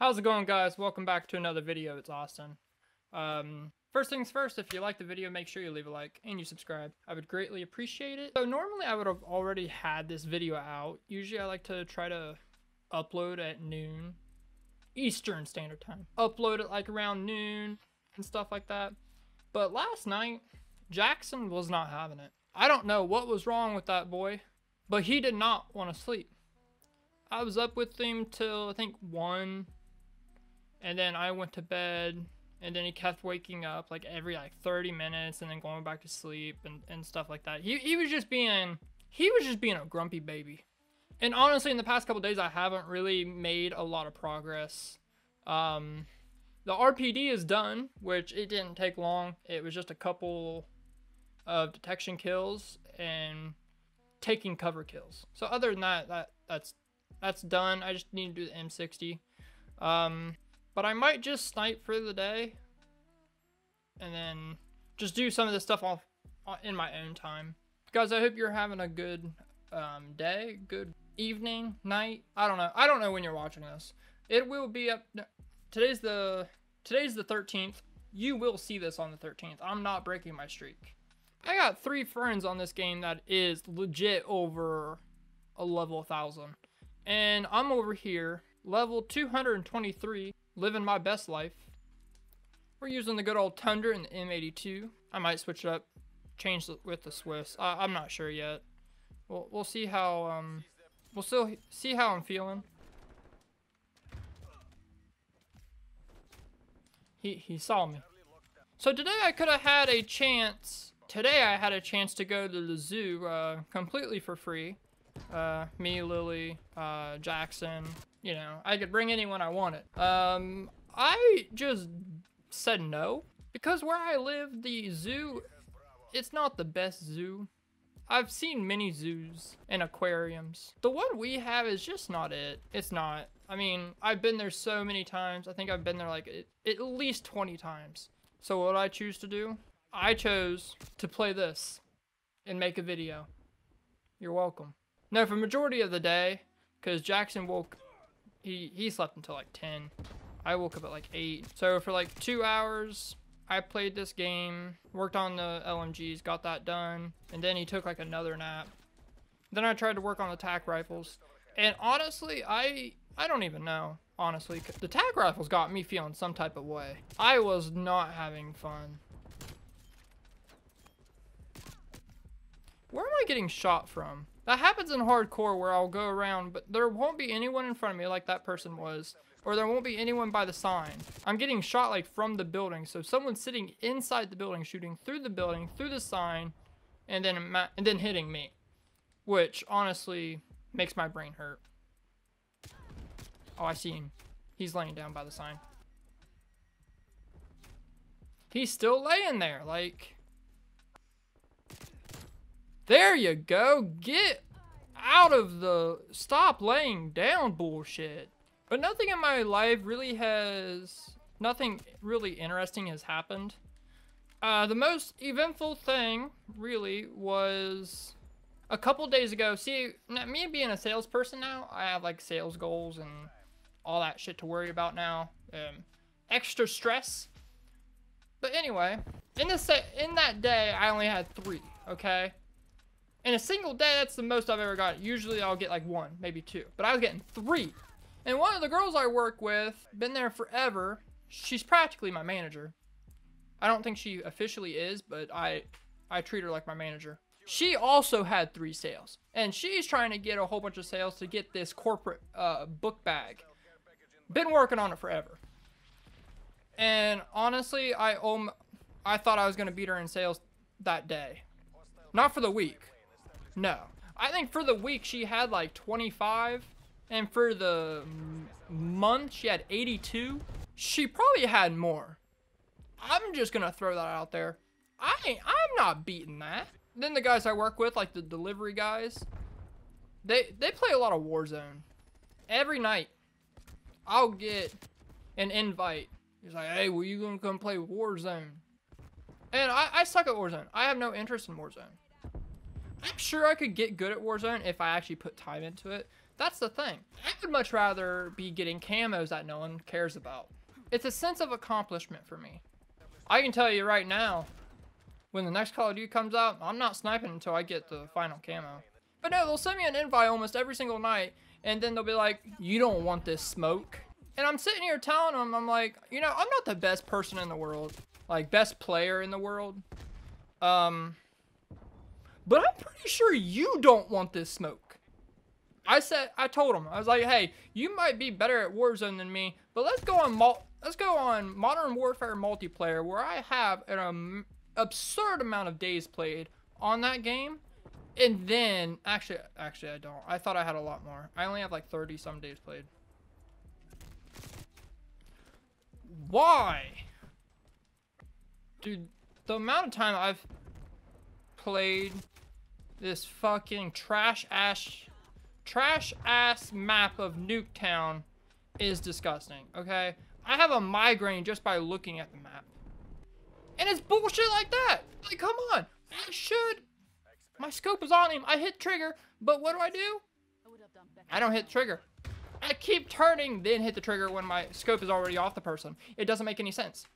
How's it going guys? Welcome back to another video. It's Austin. Um, first things first, if you like the video, make sure you leave a like and you subscribe. I would greatly appreciate it. So normally I would have already had this video out. Usually I like to try to upload at noon Eastern Standard Time. Upload it like around noon and stuff like that. But last night, Jackson was not having it. I don't know what was wrong with that boy, but he did not want to sleep. I was up with him till I think 1 and then I went to bed and then he kept waking up like every like 30 minutes and then going back to sleep and, and stuff like that. He, he was just being he was just being a grumpy baby. And honestly in the past couple days I haven't really made a lot of progress. Um the RPD is done, which it didn't take long. It was just a couple of detection kills and taking cover kills. So other than that, that that's that's done. I just need to do the M60. Um, but I might just snipe for the day. And then just do some of this stuff off in my own time. Guys, I hope you're having a good um, day, good evening, night. I don't know. I don't know when you're watching this. It will be up. Today's the today's the 13th. You will see this on the 13th. I'm not breaking my streak. I got three friends on this game that is legit over a level 1000. And I'm over here, level 223 living my best life. We're using the good old Tundra and the M82. I might switch it up, change with the Swiss. I, am not sure yet. We'll, we'll see how, um, we'll still see how I'm feeling. He, he saw me. So today I could have had a chance, today I had a chance to go to the zoo, uh, completely for free. Uh, me, Lily, uh, Jackson, you know, I could bring anyone I wanted. Um, I just said no because where I live, the zoo, it's not the best zoo. I've seen many zoos and aquariums. The one we have is just not it. It's not. I mean, I've been there so many times. I think I've been there like at least 20 times. So what I choose to do? I chose to play this and make a video. You're welcome. Now, for majority of the day, because Jackson woke he, he slept until like 10. I woke up at like 8. So for like two hours, I played this game, worked on the LMGs, got that done, and then he took like another nap. Then I tried to work on the tac rifles. And honestly, I I don't even know, honestly. The tac rifles got me feeling some type of way. I was not having fun. Where am I getting shot from? That happens in hardcore where I'll go around, but there won't be anyone in front of me like that person was. Or there won't be anyone by the sign. I'm getting shot like from the building. So someone's sitting inside the building, shooting through the building, through the sign, and then and then hitting me. Which honestly makes my brain hurt. Oh, I see him. He's laying down by the sign. He's still laying there, like... There you go. Get out of the stop laying down bullshit. But nothing in my life really has, nothing really interesting has happened. Uh, the most eventful thing, really, was a couple days ago. See, me being a salesperson now, I have like sales goals and all that shit to worry about now. Um, extra stress. But anyway, in the in that day, I only had three. Okay, in a single day, that's the most I've ever got. Usually I'll get like one, maybe two. But I was getting three. And one of the girls I work with, been there forever, she's practically my manager. I don't think she officially is, but I, I treat her like my manager. She also had three sales. And she's trying to get a whole bunch of sales to get this corporate uh, book bag. Been working on it forever. And honestly, I, um, I thought I was going to beat her in sales that day. Not for the week. No. I think for the week she had like 25. And for the month she had 82. She probably had more. I'm just to throw that out there. I ain't, I'm not beating that. Then the guys I work with, like the delivery guys, they they play a lot of Warzone. Every night, I'll get an invite. He's like, hey, were you gonna come play Warzone? And I, I suck at Warzone. I have no interest in Warzone. I'm sure I could get good at Warzone if I actually put time into it. That's the thing. I would much rather be getting camos that no one cares about. It's a sense of accomplishment for me. I can tell you right now, when the next Call of Duty comes out, I'm not sniping until I get the final camo. But no, they'll send me an invite almost every single night, and then they'll be like, you don't want this smoke. And I'm sitting here telling them, I'm like, you know, I'm not the best person in the world. Like, best player in the world. Um, but I'm pretty sure you don't want this smoke. I said, I told him, I was like, hey, you might be better at Warzone than me, but let's go on let's go on Modern Warfare multiplayer where I have an um, absurd amount of days played on that game. And then, actually, actually I don't. I thought I had a lot more. I only have like 30 some days played. Why? Dude, the amount of time I've played this fucking trash ass trash ass map of Nuketown is disgusting, okay? I have a migraine just by looking at the map. And it's bullshit like that. Like, come on. I should. My scope is on him. I hit trigger, but what do I do? I don't hit trigger. I keep turning, then hit the trigger when my scope is already off the person. It doesn't make any sense.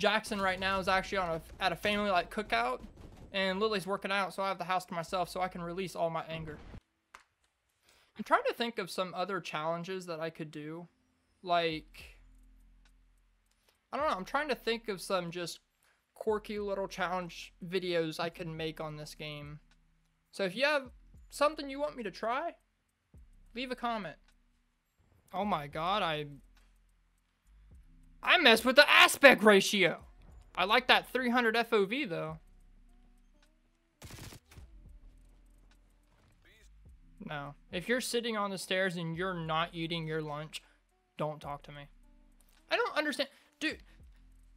Jackson right now is actually on a, at a family like cookout and Lily's working out so I have the house to myself so I can release all my anger. I'm trying to think of some other challenges that I could do. Like, I don't know, I'm trying to think of some just quirky little challenge videos I can make on this game. So if you have something you want me to try, leave a comment. Oh my god, I I messed with the aspect ratio. I like that 300 FOV though. No. If you're sitting on the stairs and you're not eating your lunch, don't talk to me. I don't understand. Dude,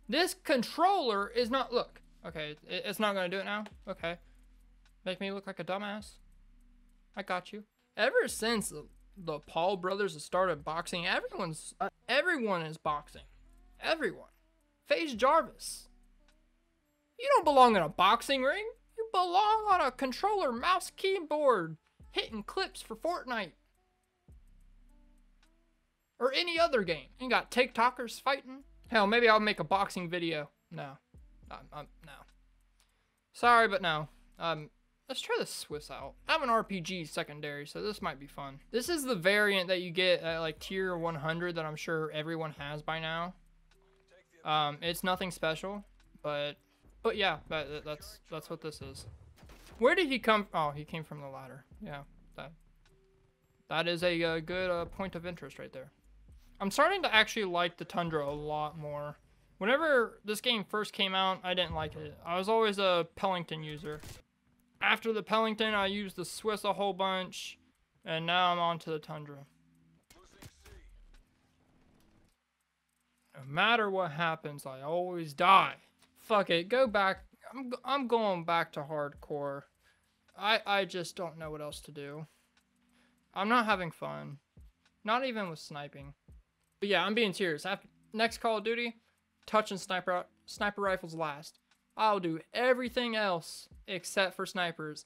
this controller is not... Look. Okay, it's not going to do it now? Okay. Make me look like a dumbass? I got you. Ever since the, Paul brothers started boxing, everyone's... Uh, everyone is boxing. Everyone. FaZe Jarvis. You don't belong in a boxing ring. You belong on a controller, mouse, keyboard, hitting clips for Fortnite. Or any other game. You got TikTokers fighting. Hell, maybe I'll make a boxing video. No. I'm, I'm, no. Sorry, but no. Um, let's try the Swiss out. I have an RPG secondary, so this might be fun. This is the variant that you get at like tier 100 that I'm sure everyone has by now. Um, it's nothing special, but but yeah, that, that's that's what this is. Where did he come? Oh, he came from the ladder. Yeah, that that is a, a uh, good uh, point of interest right there. I'm starting to actually like the Tundra a lot more. Whenever this game first came out, I didn't like it. I was always a Pelington user. After the Pelington, I used the Swiss a whole bunch, and now I'm on to the Tundra. No matter what happens, I always die. Fuck it, go back. I'm, I'm going back to hardcore. I, I just don't know what else to do. I'm not having fun. Not even with sniping. But yeah, I'm being serious. After next Call of Duty, touch and sniper sniper rifles last. I'll do everything else except for snipers.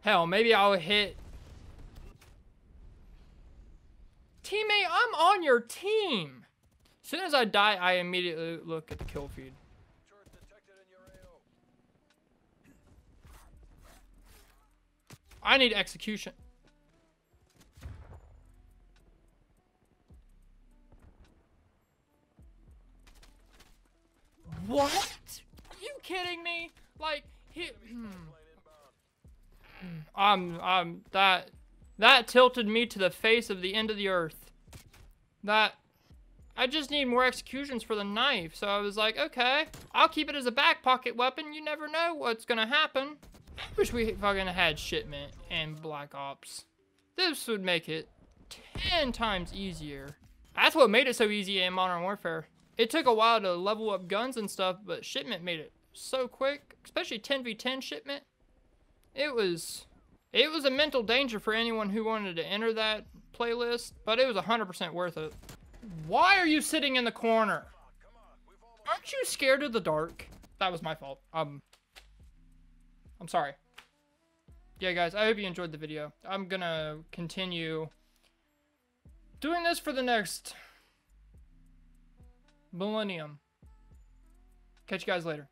Hell, maybe I'll hit... Teammate, I'm on your team! As soon as I die, I immediately look at the kill feed. I need execution. What? Are you kidding me? Like, he... Hmm. Um, um, that... That tilted me to the face of the end of the earth. That... I just need more executions for the knife. So I was like, okay, I'll keep it as a back pocket weapon. You never know what's gonna happen. Wish we fucking had shipment and Black Ops. This would make it 10 times easier. That's what made it so easy in Modern Warfare. It took a while to level up guns and stuff, but shipment made it so quick, especially 10v10 shipment. It was it was a mental danger for anyone who wanted to enter that playlist, but it was 100% worth it. Why are you sitting in the corner? Aren't you scared of the dark? That was my fault. Um, I'm sorry. yeah, guys, I hope you enjoyed the video. I'm gonna continue doing this for the next millennium. Catch you guys later.